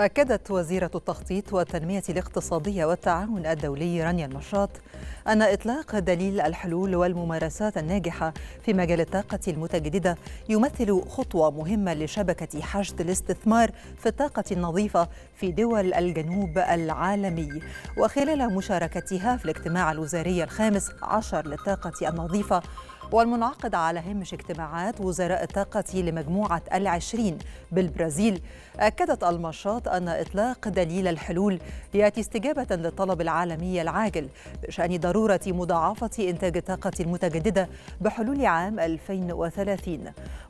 أكدت وزيرة التخطيط والتنمية الاقتصادية والتعاون الدولي رانيا المشاط أن إطلاق دليل الحلول والممارسات الناجحة في مجال الطاقة المتجددة يمثل خطوة مهمة لشبكة حشد الاستثمار في الطاقة النظيفة في دول الجنوب العالمي. وخلال مشاركتها في الاجتماع الوزاري الخامس عشر للطاقة النظيفة والمنعقد على هامش اجتماعات وزراء الطاقة لمجموعة العشرين بالبرازيل. أكدت المشاط أن إطلاق دليل الحلول يأتي استجابة للطلب العالمي العاجل بشأن ضرورة مضاعفة إنتاج الطاقة المتجددة بحلول عام 2030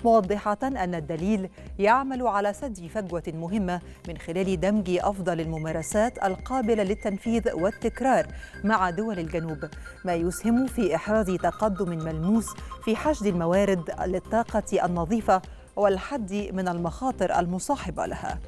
موضحة أن الدليل يعمل على سد فجوة مهمة من خلال دمج أفضل الممارسات القابلة للتنفيذ والتكرار مع دول الجنوب ما يسهم في إحراز تقدم ملموس في حشد الموارد للطاقة النظيفة والحد من المخاطر المصاحبة لها.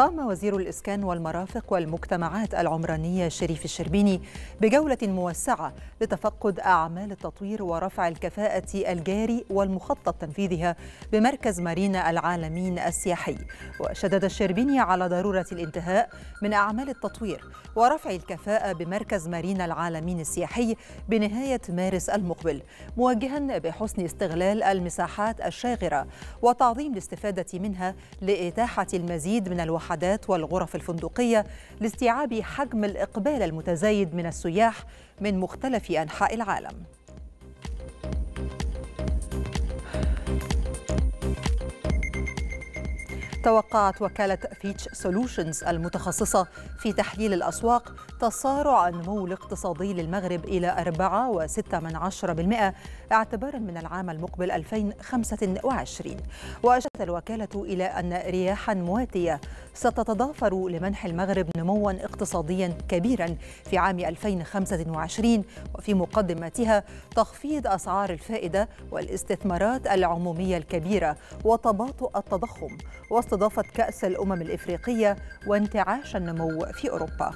قام وزير الإسكان والمرافق والمجتمعات العمرانية شريف الشربيني بجولة موسعة لتفقد أعمال التطوير ورفع الكفاءة الجاري والمخطط تنفيذها بمركز مارينا العالمين السياحي. وشدد الشربيني على ضرورة الانتهاء من أعمال التطوير ورفع الكفاءة بمركز مارينا العالمين السياحي بنهاية مارس المقبل موجها بحسن استغلال المساحات الشاغرة وتعظيم الاستفادة منها لإتاحة المزيد من الوحدات الوحدات والغرف الفندقية لاستيعاب حجم الإقبال المتزايد من السياح من مختلف أنحاء العالم. توقعت وكالة فيتش سولوشنز المتخصصة في تحليل الأسواق تسارع النمو الاقتصادي للمغرب إلى 4.6% اعتبارا من العام المقبل 2025 وأشارت الوكالة إلى أن رياحا مواتية ستتضافر لمنح المغرب نموا اقتصاديا كبيرا في عام 2025 وفي مقدمتها تخفيض أسعار الفائدة والاستثمارات العمومية الكبيرة وتباطؤ التضخم واستضافت كأس الأمم الإفريقية وانتعاش النمو في أوروبا.